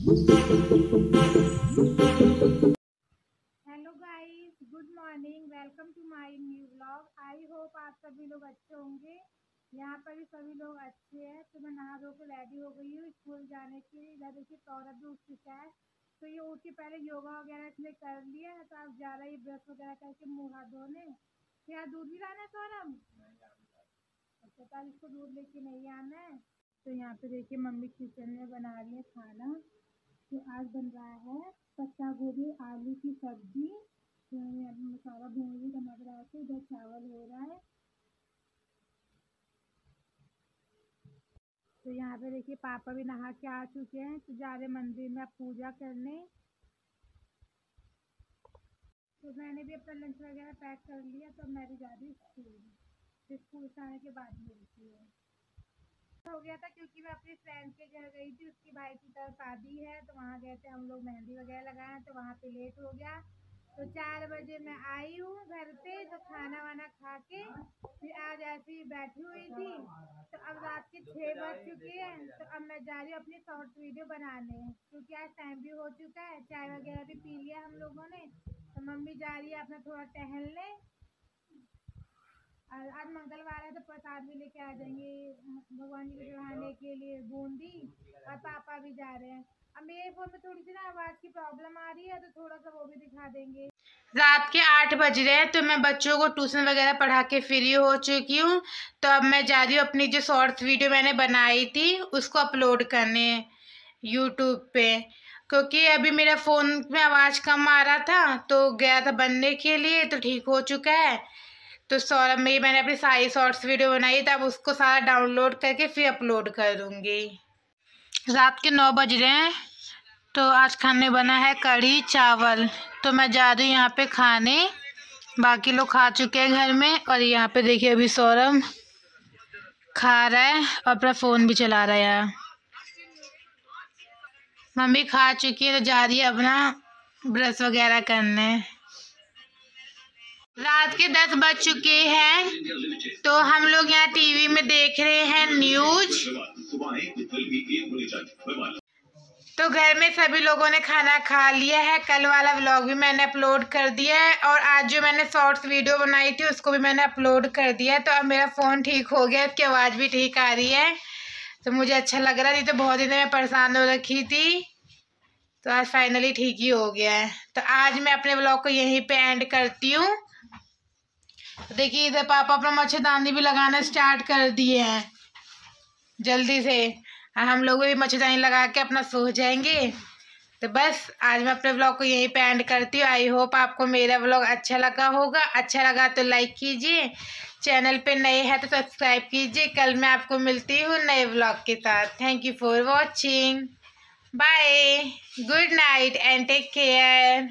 Hello guys good morning welcome to my new vlog I hope आप सभी लोग अच्छे होंगे। यहाँ पर भी सभी लोग अच्छे हैं। तो मैं नहा धो के रेडी हो गई हूँ स्कूल जाने के लिए। इधर देखिए सौरभ भी उठ चुका है। तो ये उठ के पहले योगा वगैरह इसने कर लिया है। तो आप जा रही ब्रश वगैरह करके मुँह हाथ धोने। क्या दूध भी लाना है सौरभ? अच्छा कल इसको दूध लेके नहीं आना है। तो यहाँ पे देखिए मम्मी किचन में बना रही है खाना। तो आज बन रहा है, पत्ता गोभी, आलू की सब्ज़ी तो मसाला भून टमाटर डाल के इधर चावल हो रहा है। तो यहाँ पे देखिए पापा भी नहा के आ चुके हैं तो जा रहे मंदिर में पूजा करने। तो मैंने भी अपना लंच वगैरह पैक कर लिया तो मैं भी जा रही स्कूल स्कूल से आने के बाद मिलती है। हो गया था क्योंकि मैं अपनी फ्रेंड के घर गई थी, उसकी भाई की तरफ़ शादी है तो वहाँ गए थे हम लोग मेहंदी वगैरह लगाए तो वहाँ पे लेट हो गया। तो चार बजे मैं आई हूँ घर पे तो खाना वाना खा के फिर आज ऐसी ही बैठी हुई थी। तो अब रात के छः बज चुके हैं तो अब मैं जा रही हूँ अपनी शॉर्ट वीडियो बनाने, क्योंकि आज टाइम भी हो चुका है, चाय वगैरह भी पी लिया हम लोगों ने। तो मम्मी जा रही है अपना थोड़ा टहलने आज मंगलवार है तो प्रसाद भी लेके आ जाएँगे भगवान जी को चढ़ाने के लिए बूंदी और पापा भी जा रहे हैं। अब मेरे फ़ोन में थोड़ी सी ना आवाज़ की प्रॉब्लम आ रही है तो थोड़ा सा वो भी दिखा देंगे। रात के आठ बज रहे हैं तो मैं बच्चों को ट्यूशन वगैरह पढ़ा के फ्री हो चुकी हूँ। तो अब मैं जा रही हूँ अपनी जो शॉर्ट्स वीडियो मैंने बनाई थी उसको अपलोड करने यूट्यूब पे। क्योंकि अभी मेरा फ़ोन में आवाज़ कम आ रहा था तो गया था बनने के लिए तो ठीक हो चुका है। तो सौरभ में मैंने अपनी सारी शॉर्ट्स वीडियो बनाई तो अब उसको सारा डाउनलोड करके फिर अपलोड कर दूँगी। रात के नौ बज रहे हैं तो आज खाने बना है कढ़ी चावल। तो मैं जा रही हूँ यहाँ पे खाने। बाकी लोग खा चुके हैं घर में और यहाँ पे देखिए अभी सौरभ खा रहा है और अपना फ़ोन भी चला रहा है मम्मी खा चुकी है तो जा रही है अपना ब्रश वगैरह करने। रात के दस बज चुके हैं तो हम लोग यहाँ टीवी में देख रहे हैं न्यूज़ तो घर में सभी लोगों ने खाना खा लिया है। कल वाला व्लॉग भी मैंने अपलोड कर दिया है और आज जो मैंने शॉर्ट्स वीडियो बनाई थी, उसको भी मैंने अपलोड कर दिया है। तो अब मेरा फ़ोन ठीक हो गया उसकी आवाज़ भी ठीक आ रही है। तो मुझे अच्छा लग रहा नहीं तो बहुत दिन मैं परेशान हो रखी थी। तो आज फाइनली ठीक ही हो गया है। तो आज मैं अपने ब्लॉग को यहीं पर एंड करती हूँ। देखिए, इधर पापा अपना मच्छरदानी भी लगाना स्टार्ट कर दिए हैं। जल्दी से। हम लोग भी मच्छरदानी लगा के अपना सो जाएँगे। तो बस, आज मैं अपने ब्लॉग को यहीं पे एंड करती हूँ। आई होप आपको मेरा ब्लॉग अच्छा लगा होगा। अच्छा लगा तो लाइक कीजिए। चैनल पे नए हैं तो सब्सक्राइब कीजिए। कल मैं आपको मिलती हूँ नए ब्लॉग के साथ। Thank you for watching bye good night and take care